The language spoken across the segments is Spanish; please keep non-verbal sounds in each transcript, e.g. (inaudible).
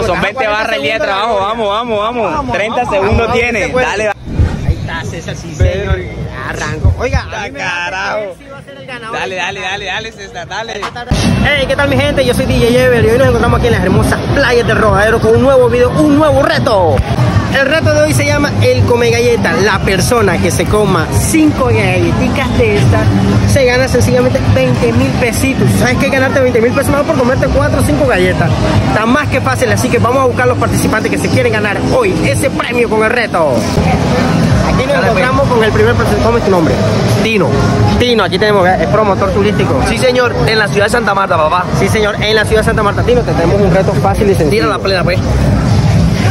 vamos, son 20 barras el día de trabajo, vamos, vamos, vamos. 30 segundos tiene, dale. Ahí está, César, sí, señor. Arranco. Oiga, a mí me da Carajo. que sí va a ser el ganador. Dale, dale, dale, dale, César, dale. Hey, ¿qué tal mi gente? Yo soy DJ Ever y hoy nos encontramos aquí en las hermosas playas de Rodadero con un nuevo video, un nuevo reto. El reto de hoy se llama El Come Galleta. La persona que se coma 5 galletitas de estas se gana sencillamente 20 mil pesitos. ¿Sabes qué? Ganarte 20 mil pesos nada por comerte 4 o 5 galletas. Está más que fácil, así que vamos a buscar los participantes que se quieren ganar hoy ese premio con el reto. Aquí nos encontramos con el primer participante. ¿Cómo es tu nombre? Tino. Tino, aquí tenemos, es promotor turístico. Sí, señor, en la ciudad de Santa Marta, papá. Sí, señor, en la ciudad de Santa Marta. Tino, te tenemos un reto fácil y sencillo. Tira la plena, pues.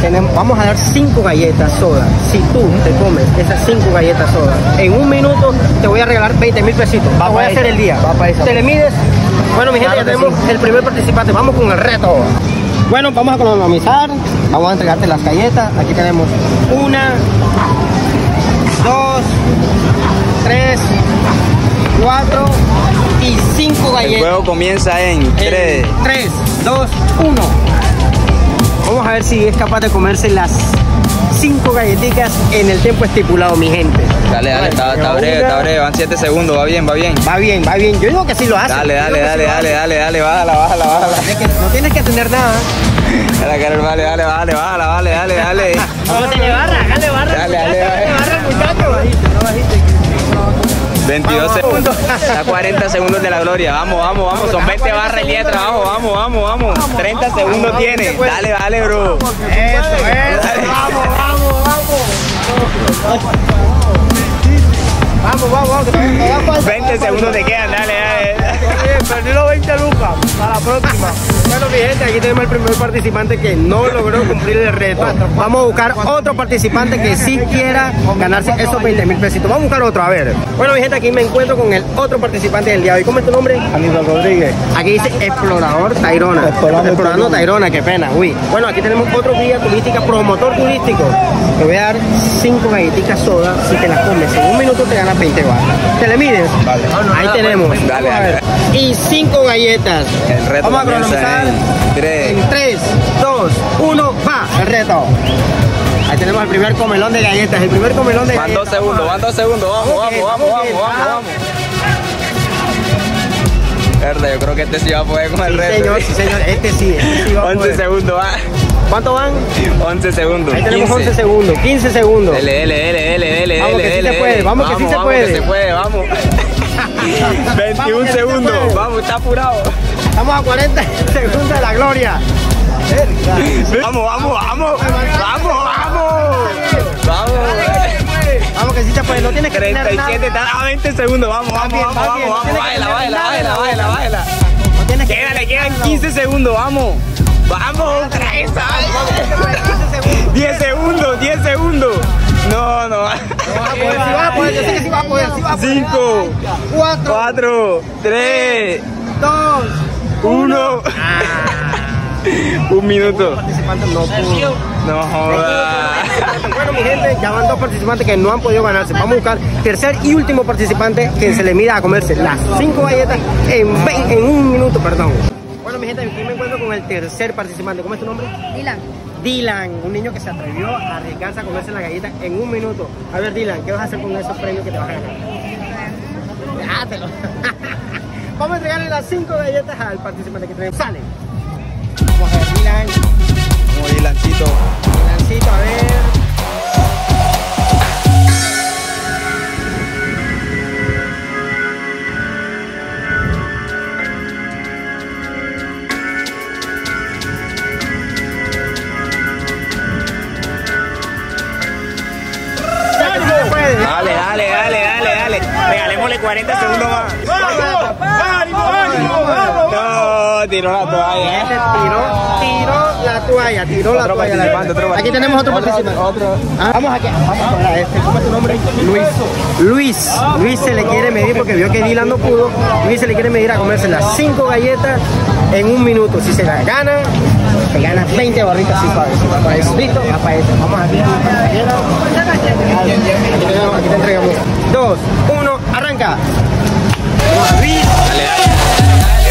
Tenemos- vamos a dar 5 galletas soda. Si tú te comes esas 5 galletas soda, en un minuto te voy a regalar 20 mil pesitos. Va Te voy a hacer el día. Va pa' esa. ¿Te le mides? Bueno, mi gente, Claro ya tenemos el primer participante. Vamos con el reto. Bueno, vamos a economizar. Vamos a entregarte las galletas. Aquí tenemos una, dos, tres, cuatro y cinco El galletas. juego comienza en 3. 3, 2, 1. Vamos a ver si es capaz de comerse las 5 galletitas en el tiempo estipulado, mi gente. Dale, dale, está, está breve, está breve, van 7 segundos, va bien, va bien. Va bien, va bien. Yo digo que sí lo hace. Dale, dale, dale, dale, dale, dale, bájala, bájala, bájala. No tienes que tener nada. Dale, Carol, vale, dale, dale, bájala, dale, dale, dale. Vamos, dale barra, dale barra. Dale, dale, dale. Barra, muchacho. Bajiste, no bajiste. 22 Vamos, segundos. Está 40 segundos de la gloria. Vamos, vamos, vamos. Son 20 barras día de trabajo. Vamos, vamos, vamos. 30 segundos tiene. Dale, dale, bro. Eso. Vamos, vamos, vamos. Vamos, vamos, vamos. que todavía falta. 20 segundos te quedan. Dale, dale. Perdí los 20 lucas. Para la próxima. Bueno, mi gente, aquí tenemos el primer participante que no logró cumplir el reto. Vamos a buscar otro participante que sí quiera ganarse esos 20 mil pesitos. Vamos a buscar otro, a ver. Bueno, mi gente, aquí me encuentro con el otro participante del día de hoy. ¿Cómo es tu nombre? Aníbal Rodríguez. Aquí dice Explorador Tairona. Explorando Explorando Tairona, qué pena, uy. Bueno, aquí tenemos otro guía turística, promotor turístico. Te voy a dar 5 galletitas soda. Si te las comes en un minuto te ganas 20 barras. ¿Te le mides? Vale. Ahí tenemos. Dale, ver. Y 5 galletas. El reto Vamos a cronomizar. en 3. En 3, 2, 1, va. El reto. Ahí tenemos el primer comelón de galletas. El primer comelón de Van galletas. 2 segundos, van 2 segundos. Vamos, Ok, vamos, vamos, ok, vamos, vamos, vamos. Verdad, yo creo que este sí va a poder con el Sí, reto. señor, sí, señor. Este sí, este sí va a 11 poder. segundos, va. ¿Cuánto van? 11 segundos. Ahí tenemos 15. 11 segundos, 15 segundos. Dele, dele, dele, dele, dele, Vamos, que sí se puede, vamos, que sí se puede. que se puede, vamos. (laughs) 21 Vamos, que sí se segundos, puede. vamos, está apurado. Estamos a 40 (laughs) segundos de la gloria. Vamos, vamos, vamos, vamos, vamos. Vamos. Vamos que sí se puede, no tienes que tener nada. 37, está a 20 segundos, vamos, vamos, vamos, va vamos, vamos, tiene que bájala, tener bájala, nada en la bájala, boca. bájala, bájala. No tienes que Quédale, quedan nada. 15 segundos, vamos. Vamos, traes, segundos. 10 segundos, 10 segundos. No, no. Poder, yo sé que sí vas a poder, sí vas a poder. 5, 4, 4, 3, 2, 1. Un minuto. no. No joda. (laughs) Bueno, mi gente, ya van dos participantes que no han podido ganarse. Vamos a buscar tercer y último participante que se le mida a comerse las cinco galletas en, 20 en un minuto, perdón. Bueno, mi gente, aquí me encuentro con el tercer participante. ¿Cómo es tu nombre? Dylan, Dylan, un niño que se atrevió a arriesgarse a comerse la galleta en un minuto. A ver, Dylan, ¿qué vas a hacer con esos premios que te vas a ganar? Dátelo. (laughs) Vamos a entregarle las cinco galletas al participante que tenemos. Sale. Vamos a ver, Dylan. Como Dylancito. Dylancito, a ver. Regalémosle 40 segundos más. No, tiró la toalla. Este tiró, tiró la toalla, tiró la Otro toalla. otro Aquí tenemos otro participante. Ah, Vamos aquí, vamos este. ¿Cómo es tu nombre? Luis. Luis. Luis se le quiere medir porque vio que Dylan no pudo. Luis se le quiere medir a comerse las 5 galletas en un minuto. Si se la gana, se gana 20 barritas así para Para eso. Listo, para eso. Vamos aquí. Tenemos- aquí te entregamos. Dos, uno, arranca. Dale, dale.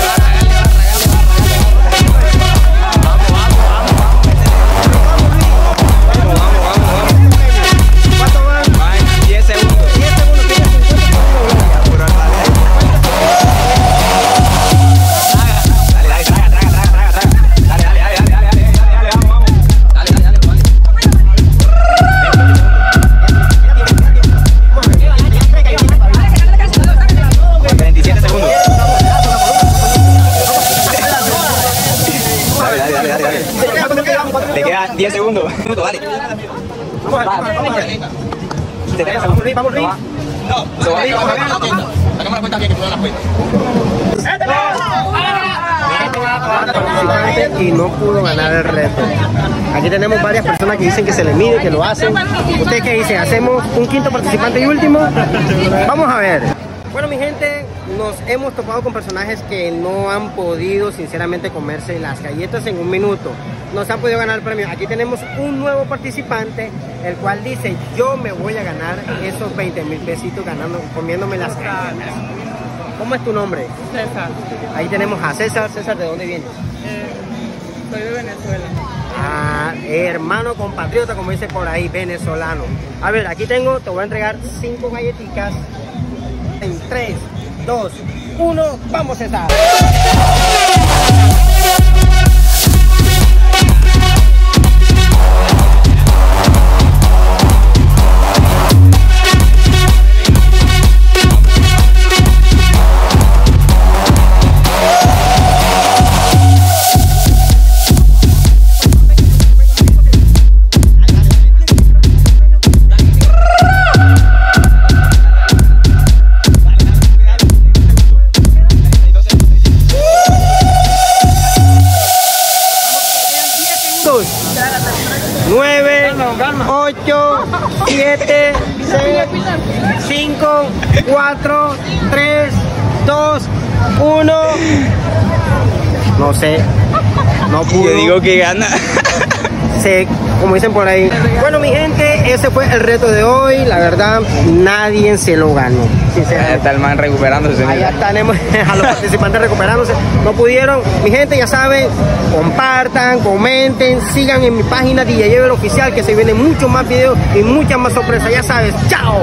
Te quedan 10 segundos. Minuto, dale. Vamos vamos. Te Vamos, vamos, participante y no pudo ganar el reto. Aquí tenemos varias personas que dicen que se le mide, que lo hacen. ¿Ustedes qué dicen? ¿Hacemos un quinto participante y último? Vamos a ver. Bueno, mi gente, nos hemos topado con personajes que no han podido, sinceramente, comerse las galletas en un minuto. No se han podido ganar el premio. Aquí tenemos un nuevo participante, el cual dice, yo me voy a ganar esos 20 mil pesitos ganando, comiéndome las galletas. ¿Cómo es tu nombre? César, Ahí tenemos a César. César, ¿de dónde vienes? eh, soy de Venezuela. Ah, hermano compatriota, como dice por ahí, venezolano. A ver, aquí tengo, te voy a entregar cinco galletitas. En 3, 2, 1, vamos César. Dos, 7, 6, 5, 4, 3, 2, 1. No sé. No pudo. Yo digo que gana. se, como dicen por ahí. Bueno, mi gente, ese fue el reto de hoy. La verdad, nadie se lo ganó. Ahí está el man recuperándose. Allá tenemos (laughs) a los participantes recuperándose. No pudieron. Mi gente, ya saben, compartan, comenten, sigan en mi página DJ Ever Oficial que se vienen muchos más videos y muchas más sorpresas. Ya sabes, chao.